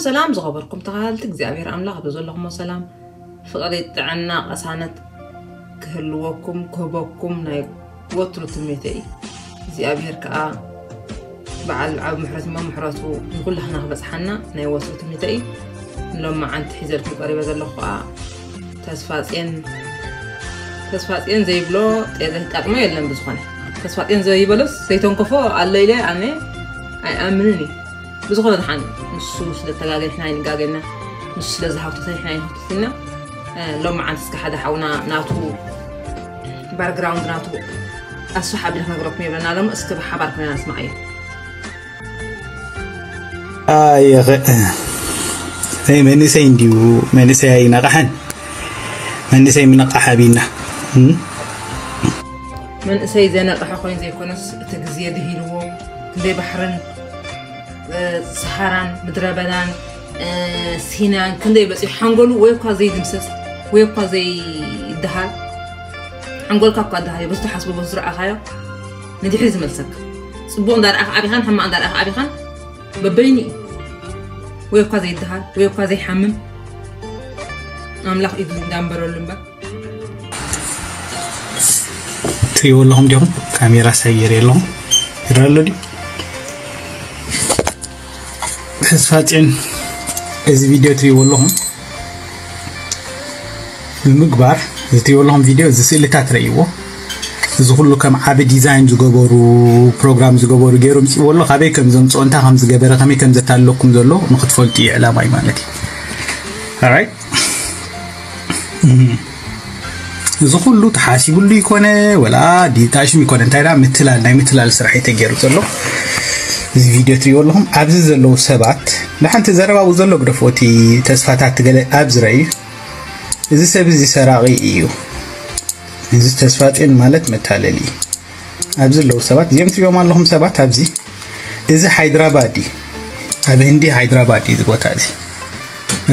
ሰላም ዝኸበርኩም ተኻልቲ እግዚኣብሔር ኣምላኽ ብዘለኹሞ ሰላም ፍቕሪ ጥዕና ቀሳነት ክህልወኩም ክህበኩም ናይ ወትሩ ትሜተ እዩ እግዚኣብሔር ከዓ በዓል ዓብ ምሕረት እሞ ምሕረቱ ንኩላህና ክበፅሓና ናይ ወትሩ ትሜተ እዩ ሎም መዓንቲ ሒዘልኩም ቀሪበ ዘለኹ ከዓ ተስፋፅን ተስፋፅን ዘይብሎ ጤ ዘይጠቅሞ የለን ብዝኾነ ተስፋፅን ዘይበሎስ ዘይተንከፎ ኣሎ ኢለ ኣነ ኣይኣምንን እዩ ብዝኾነ ድሓን ንሱ ስለተጋገ ንሕና ይንጋገና ንሱ ስለዝሃብተተ ንሕና ይንህትትና ሎም መዓንቲ እስከ ሓደ ሓውና ናቱ ባርግራውንድ ናቱ ኣሱ ሓቢለ ክነግረኩም የብለና ሎሞ እስከ ብሓባር ኮይና ንስማዕ እየ ዘይ መንእሰይ እንዲሁ መንእሰይ ኣይነቕሐን መንእሰይ ምነቕሓ ቢና መንእሰይ ዘነቕሐ ኮይኑ ዘይኮነስ እቲ ግዜ ድሂልዎ ክንደይ ባሕርን سحران بدربدان سينان كندي بس حنقول ويبقى زي دمسس ويبقى زي الدهال حنقول كابقى الدهال بس تحسب بس رأى خايو ندي حيز ملسك سبون دار أخ أبي خان حما دار أخ أبي خان ببيني ويبقى زي الدهال ويبقى زي حمم أملاخ إيد دامبرو لمبا تيو لهم ديهم كاميرا سيري لهم يرى لدي ተስፋፅን እዚ ቪድዮ ትሪእዎ ኣለኹም ብምግባር እዚ ትሪእዎ ኣለኹም ቪድዮ እዚ ስእልታት ረእይዎ እዚ ኩሉ ከም ዓብ ዲዛይን ዝገበሩ ፕሮግራም ዝገበሩ ገይሮም ፅዎ ኣሎ ካበይ ከም ዘምፅኦ እንታይ ከም ዝገበረ ከመይ ከም ዘታለኩም ዘሎ ንክትፈልጡ እዩ ዕላማ እዩ ማለት እዩ። እዚ ኩሉ ተሓሲቡሉ ይኮነ ወላ ዲጣሽም ይኮነ እንታይ ምትላል ናይ ምትላል ስራሕ ተገይሩ ዘሎ እዚ ቪድዮ ትሪእዎ ኣለኹም ኣብዚ ዘለው ሰባት ንሓንቲ ዘረባቡ ዘሎ ግደፎ እቲ ተስፋታት ገለ ኣብ ዝረአዩ እዚ ሰብ እዚ ሰራቂ እዩ። እዚ ተስፋፅን ማለት መታለሊ። እዩ ኣብዚ ዘለው ሰባት እዚኦም ትሪኦም ኣለኹም ሰባት ኣብዚ እዚ ሃይድራባድ ኣብ ህንዲ ሃይድራባድ እዩ ቦታ እዚ።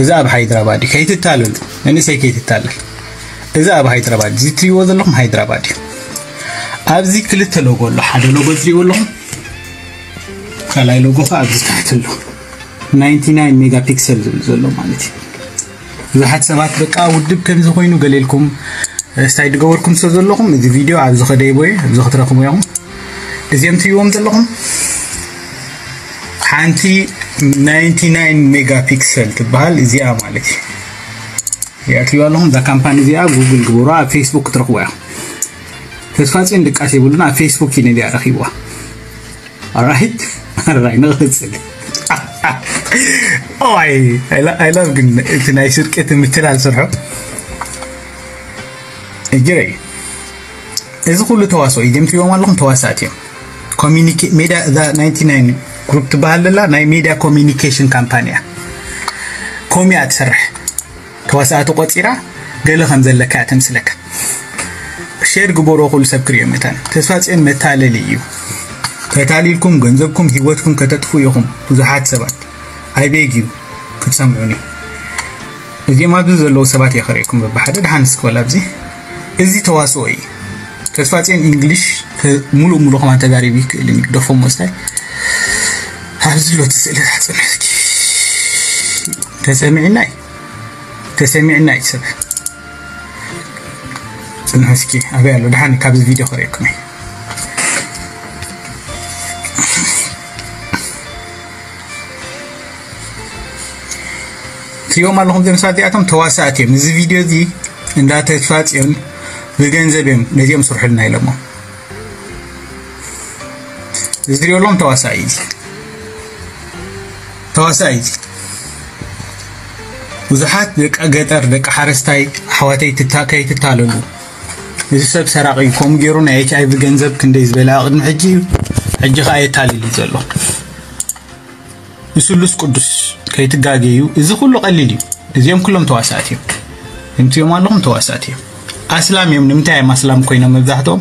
እዚ ኣብ ሃይድራባድ እዩ ከይትታለሉ መንእሰይ ከይትታለል? እዚ ኣብ ሃይድራባድ እዚ ትሪእዎ ዘለኹም ሃይድራባድ እዩ። ኣብዚ ክልተ ሎጎ ኣሎ። ሓደ ሎጎ ትሪእዎ ኣለኹም كلاي لوجو فاضي كاتلو 99 ميجا بيكسل زلو مالتي زحت سبات بقى ودب كم زخوينو قليلكم استعيد قوركم سوزلوكم اذي فيديو عبز خدي بوي عبز خطركم وياهم اذي امتي يوم زلوكم حانتي 99 ميجا بيكسل تبهال اذي مالتي ياتلو لهم ذا كامباني زيها جوجل قبورا فيسبوك تركوا ياهم تسفاتي عندك اشي بولنا فيسبوك يني دي عرخي بوا Alright. 40 ክፅል ኦይ ኣይላብ ግን እቲ ናይ ስርቀት ምትላል ስርሑ እጅረ እዩ እዚ ኩሉ ተዋስኦ እዩ ጀምትዮም ኣለኹም ተዋሳእት እዮም ሚድያ 99 ግሩፕ ትበሃል ዘላ ናይ ሚድያ ኮሚኒኬሽን ካምፓኒ እያ ኮሚያ ትሰርሕ ተዋሳእቲ ቆፂራ ገለ ከም ዘለካ ተምስለካ ሼር ግበሮ ኩሉ ሰብ ክሪኦም እታ ተስፋፅዮን መታለሊ እዩ ተታሊልኩም ገንዘብኩም ሂወትኩም ከተጥፉ ኢኹም ብዙሓት ሰባት። ኣይቤግ እዩ ክትሰምዑኒ። እዚኦም ኣብዚ ዘለዉ ሰባት የኽርአኩም በብሓደ ድሓንስ ክበል ኣብዚ እዚ ተዋስኦ እዩ። ተስፋፅን እንግሊሽ ሙሉእ ሙሉእ ከማ ተጋሪቡ ይክእልን እዩ። ደፎም ወስታይ ኣብዚ ዘሎ ትስእልታት ፅንሕ ተሰሚዕና እዩ። ተሰሚዕና እዩ ሰብ። ፅንሕ እስኪ ኣበይ ኣሎ? ድሓኒ ካብዚ ቪድዮ ክርአኩም እዩ ትሪኦም ኣለኹም ሰባት እዚኣቶም ተዋሳእት እዮም። እዚ ቪድዮ እዚ እንዳተፋፅዮን ብገንዘብ እዮም። ነዚኦም ስርሑልና ኢሎሞ እዚ ትሪኦ ኣለኹም ተዋሳኢ እዚ ተዋሳኢ እዚ ብዙሓት ደቂ ገጠር ደቂ ሓረስታይ ኣሕዋተይ ከይትታለሉ እዚ ሰብ ሰራቂ እዩ። ከምኡ ገይሩ ናይ ኤች ኣይቪ ገንዘብ ክንደይ ዝበለ ቅድሚ ሕጂ እዩ ሕጂ ከዓ የታልል እዩ ዘሎ። ንስሉስ ቅዱስ ከይትጋገዩ እዚ ኩሉ ቀሊል እዩ። እዚኦም ኩሎም ተዋሳእት እዮም። እንትዮም ኣለኹም ተዋሳእት እዮም። ኣስላም እዮም። ንምንታይ ኣስላም ኮይኖም መብዛሕትኦም?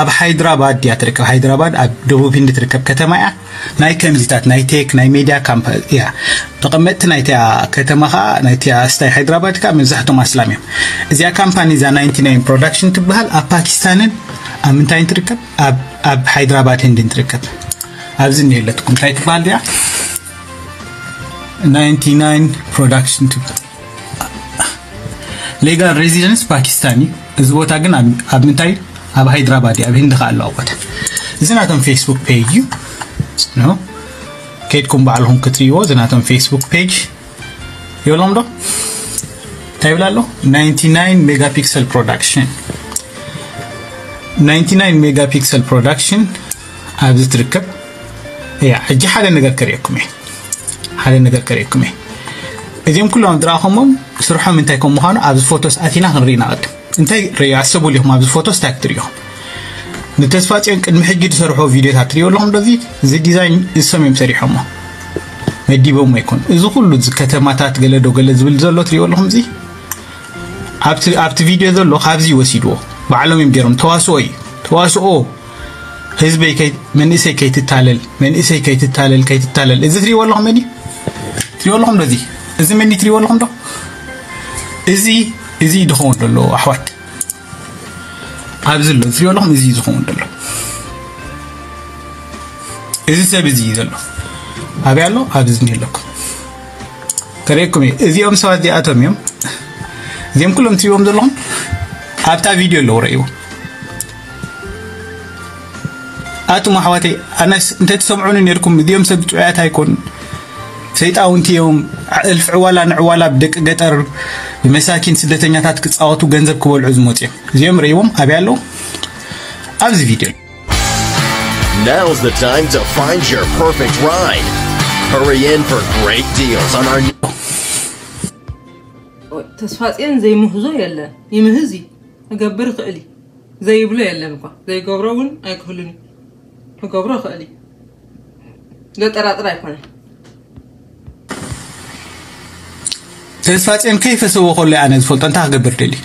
ኣብ ሃይድራባድ እያ ትርከብ። ሃይድራባድ ኣብ ደቡብ ህንዲ ትርከብ ከተማ እያ። ናይ ከምዚታት ናይ ቴክ ናይ ሜድያ ካምፓ እያ። ተቐመጥቲ ናይትያ ከተማ ከዓ ናይትያ ስታይ ሃይድራባድ ከዓ መብዛሕትኦም ኣስላም እዮም። እዚኣ ካምፓኒ እዛ 99 ፕሮዳክሽን ትበሃል። ኣብ ፓኪስታንን ኣብ ምንታይ ትርከብ ኣብ ሃይድራባድ ህንድን ትርከብ። ኣብዚ እኒሄለትኩም እንታይ ትበሃል እያ 99 ፕሮዳክሽን ሌጋል ሬዚደንስ ፓኪስታን እዩ እዚ ቦታ ግን ኣብ ምንታይ ኣብ ሃይድራባድ ኣብ ህንዲ ከዓ ኣለዋ እዚ ናቶም ፌስቡክ ፔጅ እዩ። ከይድኩም ባዕልኩም ክትርእይዎ እዚ ናቶም ፌስቡክ ፔጅ ይብሎም ዶ? እንታይ ይብላ ኣሎ 99 ሜጋፒክሰል ፕሮዳክሽን 99 ሜጋፒክሰል ፕሮዳክሽን ኣብዚ ትርከብ። እያ ሕጂ ሓደ ነገር ከርእየኩም እየ ሓደ ነገር ከርእየኩም እየ እዚኦም ኩሎም ጥራኸሞም ስርሖም እንታይ ከም ምዃኑ ኣብዚ ፎቶስ ኣቲና ክንርኢና ቅድም እንታይ ርዮ ኣሰብሉ ኢኹም ኣብዚ ፎቶስ እንታይ ክትርእኹም ንተስፋ ፅዮን ቅድሚ ሕጂ ዝሰርሖ ቪድዮታት ትሪኦ ኣለኹም ዶዚ እዚ ዲዛይን እሶም እዮም ሰሪሖሞ መዲቦም ኣይኮኑ እዚ ኩሉ ከተማታት ገለ ዶ ገለ ዝብል ዘሎ ትሪኦ ኣለኹም እዚ ኣብቲ ቪድዮ ዘሎ ካብዚ ወሲድዎ ባዕሎም እዮም ገይሮም ተዋስኦ እዩ ተዋስኦ ህዝበይ መንእሰይ ከይትታለል መንእሰይ ከይትታለል ከይትታለል እዚ ትሪእዎ ኣለኹም መኒ ትሪእዎ ኣለኹም ዶ እዚ እዚ መኒ ትሪእዎ ኣለኹም ዶ እዚ እዚ ድኸውን ደሎ ኣሕዋት ኣብዚ ኣሎ ትሪእዎ ኣለኹም እዚ ዝኸውን ደሎ እዚ ሰብ እዚ እዩ ዘሎ ኣብይ ኣሎ ኣብዚ ዝኒሄ ኣለኩም ከርእየኩም እየ እዚኦም ሰባት እዚኣቶም እዮም እዚኦም ኩሎም ትሪእዎም ዘለኹም ኣብታ ቪድዮ ኣለዉ ረእይዎ ኣቱም ኣሕዋተይ ኣነስ እንተትሰምዑኒ ነርኩም እዚኦም ሰብ ጥዑያት ኣይኮኑ ሰይጣውንቲ እዮም እልፍ ዕዋላ ንዕዋላ ብደቂ ገጠር ብመሳኪን ስደተኛታት ክፃወቱ ገንዘብ ክበልዑ ዝመፁ እዮም እዚኦም ረእይዎም ኣብይ ኣለዉ ኣብዚ ቪድዮ Now's the time to find your perfect ride. Hurry in for great deals on our ተስፋ ፅዮን ዘይምህዞ የለን ይምህዝ እዩ ክገብር ይኽእል እዩ ዘይብሎ የለን እኳ ዘይገብሮ እውን ኣይክህሉን እዩ ክገብሮ ይኽእል እዩ ገጠራጥር ኣይኮነን ተስፋ ፅዮን ከይፈሰቦ ከሎ ኣነ ዝፈልጦ እንታይ ክገብር ደሊ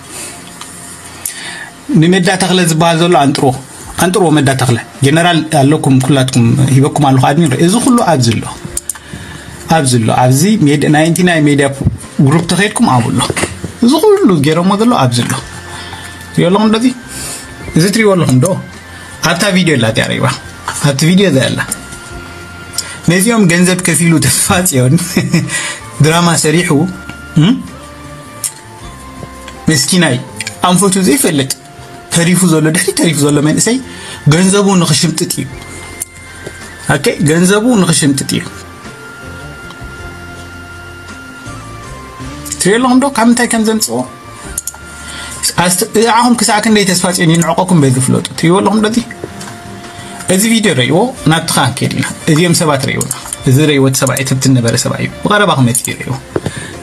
ንመዳ ተክለ ዝበሃል ዘሎ ኣንጥሮ ኣንጥሮ መዳ ተክለ ጀነራል ኣለኩም ኩላትኩም ሂበኩም ኣለኹ ኣድሚን እዚ ኩሉ ኣብዚ ኣሎ ኣብዚ ኣሎ ኣብዚ ናይቲ ናይ ሜድያ ግሩፕ ተኸይድኩም ኣብኡ ኣሎ እዚ ኩሉ ገይሮሞ ዘሎ ኣብዚ ኣሎ ትሪኦ ኣለኹም ዶዚ እዚ ትሪእዎ ኣለኹም ዶ ኣብታ ቪድዮ ኣላ እዚኣ ረይባ ኣብቲ ቪድዮ እዚኣ ኣላ ነዚኦም ገንዘብ ከፊሉ ተስፋ ፅዮን ድራማ ሰሪሑ መስኪናይ ኣንፈቱ ዘይፈልጥ ተሪፉ ዘሎ ድሕሪ ተሪፉ ዘሎ መንእሰይ ገንዘቡ ንክሽምጥጥ እዩ ኦኬ ገንዘቡ ንክሽምጥጥ እዩ ትሪኦ ኣለኹም ዶ ካብ ምንታይ ከም ዘምፅዎ ንዓኹም ክሳዕ ክንደይ ተስፋ ፅዮን ይንዕቐኩም በዝፍለጡ ትሪእዎ ኣለኹም ዶዚ እዚ ቪድዮ ረእይዎ ናብቲ ኸ ከይድ ኢና እዚኦም ሰባት ረእይዎና እዚ ረእይዎ እቲ ሰብኣይ ትብቲ ነበረ ሰብኣይ እዩ ብቐረባ ክመፅ እዩ ረእይዎ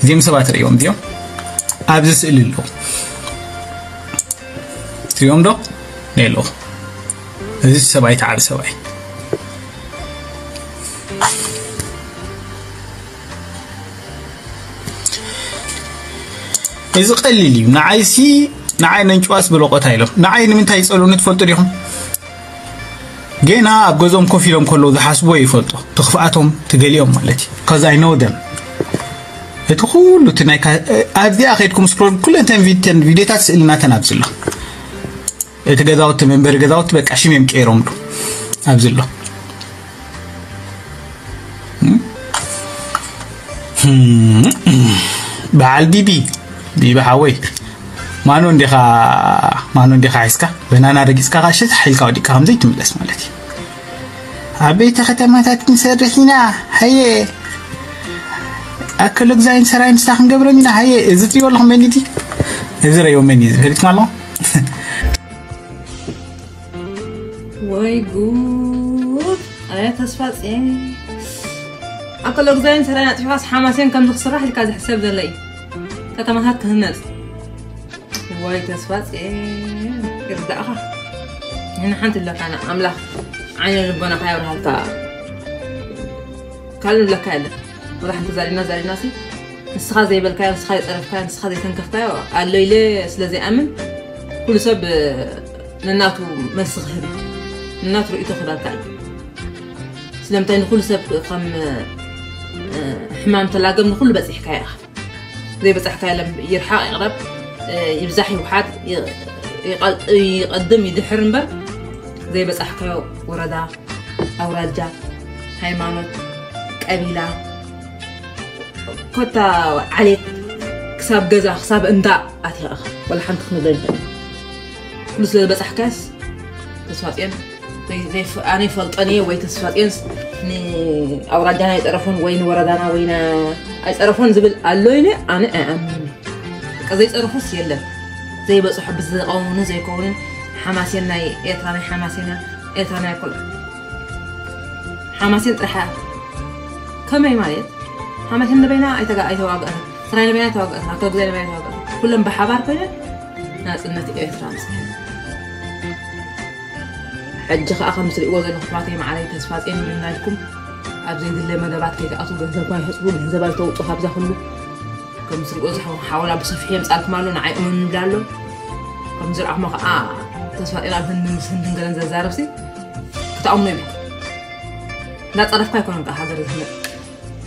እዚኦም ሰባት ረእይዎም እዚኦም ኣብዚ ስእሊ ኣለዉ ትሪኦም ዶ ናይ ኣለኹ እዚ ሰብኣይ ተዓቢ ሰብኣይ እዚ ቀሊል እዩ ንዓይሲ ንዓይ ነንጭዋስ ብለቆታ ኢሎም ንዓይ ንምንታይ ይፀልኡኒ ትፈልጡ ዲኹም ገና ኣብ ገዞም ኮፍ ኢሎም ከለዉ ዝሓስቦ ይፈልጦ ትኽፍኣቶም ትገሊኦም ማለት እዩ ካዝ ኣይ ኖ ደም እቲ ኩሉ እቲ ናይ ኣብዚኣ ከይድኩም ስክሮል ኩለንተን ቪድዮታት ስእልናተን ኣብዚ ኣሎ እቲ ገዛውቲ መንበሪ ገዛውቲ በቃ ሽም እዮም ቀይሮምሉ ኣብዚ ኣሎ በዓል ቢቢ ቢቢ ሓወይ ማኖ እንዲኻ ማኖ እንዲኻ ሒዝካ በናና ረጊፅካ ቃሸት ሓይልካ ወዲቕካ ከምዘይ ትምለስ ማለት እዩ ዓበይቲ ከተማታት ክንሰርሕ ኢና ሃየ ኣከሎ ግዛይን ሰራይን ስታ ክንገብሮም ኢና ሃየ እዚ ትሪኦ ኣለኹም መኒ እቲ እዚ ረእዮ መኒ እዚ ፈሊጥኩም ኣለኹም ወይ ጉድ ኣየ ተስፋ ፅዮን ኣከሎ ግዛይን ሰራይን ኣጥፊኻስ ሓማስን ከም ዝክስራሕ ኢልካ ዝሕሰብ ዘለ እዩ ከተማታት ክህነፅ ወይ ተስፋ ፅዮን ይርዳእኻ ንሕና ሓንቲ ኣለካና ኣምላኽ ዓይነ ልቦናካ የብርሃልካ ካልእ ንብለካ የለን ወላ ሓንቲ ዛሪና ዛሪና ሲ ንስኻ ዘይበልካዮ ንስኻ ዘይፀረፍካዮ ንስኻ ዘይተንከፍካዮ ኣሎ ኢለ ስለ ዘይኣምን ኩሉ ሰብ ንናቱ መልሲ ክህብ እዩ ንናቱ ርእቶ ክዳልካ እዩ ስለምንታይ ንኩሉ ሰብ ከም ሕማም ተላገም ንኩሉ በፂሕካዮ ኢኻ ዘይበፃሕካዮ ይርሓቕ ይቕረብ ይብዛሕ ይውሓድ ይቐድም ይድሕር እምበር ዘይበፃሕካዮ ወረዳ ኣውራጃ ሃይማኖት ቀቢላ ኮታ ዓሌት ክሳብ ገዛ ክሳብ እንዳ ኣትኻ ኢኻ ወላ ሓንቲ ክንብል ንኽእል ኩሉ ስለ ዝበፅሕካስ ተስፋፅዮን ኣነ ይፈልጠን እየ ወይ ተስፋፅዮንስ ንኣውራጃና ኣይፀረፎን ወይ ንወረዳና ወይ ኣይፀረፎን ዝብል ኣሎ ኢለ ኣነ ኣይኣምንን በቃ ዘይፀረፉስ የለን ዘይበፅሑ ብዝቐውኑን ዘይከውንን ሓማሴን ናይ ኤርትራ ናይ ሓማሴና ኤርትራ ናይ ኮል ሓማሴን ጥራሕ ከመይ ማለት ሓማሴን ነበይና ኣይተዋግአን ትግራይ ነበይና ተዋግአን ኣቶ ግዜ ነበይና ተዋግአን ኩሎም ብሓባር ኮይነን ናፅነት ኤርትራ ምስለ ሕጂ ከዓ ከም ትሪእዎ ዘለኹም ኣሕዋተይ ማዕረይ ተስፋፅን ይብልና ኢልኩም ኣብ ዘይድለ መደባት ከይተኣቱ ገንዘብካ ይሕፅቡ ገንዘባ ዝተውፁ ካብዛ ኩሉ ከም ዝሪእዎ ዝሓው ሓወላ ብሰፊሕ የምፃልኩም ኣሎ ንዓይ እሙን ንብላ ኣሎ ከም ዝረኣኹሞ ከዓ ተስፋፅን ኣብ ህንዲ ምስ ህንድን ገለን ዘዛረብሲ ክተኣምኖ ይብልኩም እንዳፀረፍካ ኣይኮነን ከዓ ሃገር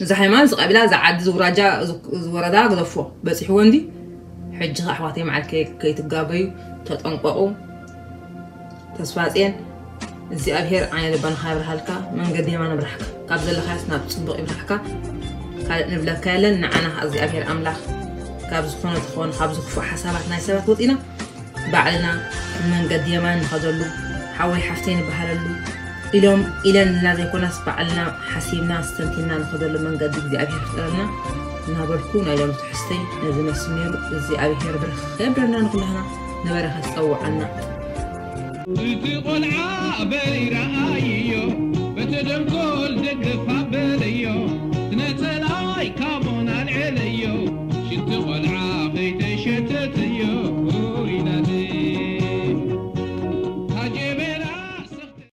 زحمان قبلها زعاد زوراجا زوردا قدفو بس حوندي حج أحواتي مع الكيك كي تقابيو تتنققو تسفاتين زي أبهر عين لبان خير هالكا من قديم أنا برحكا. قبل اللي خلاص ناب تصدق برحكا. قال نبلا كالن نعنا زي أبهر أملاخ. كاب زخون زخون خاب زخفو حسابات ناي سبات وطينا بعدنا من قديم أنا نخذلو حوي حفتين بهاللو اليوم إلى لازم يكون سبعلنا حسيبنا استنتنا نخذ لمن قد زي أبي حفترنا نابركونا إلى متحسي لازم نسمير زي أبي هير برخبرنا نقول هنا نبرخ أسوى عنا. تقول عابر رأيو بتدم كل دقفة.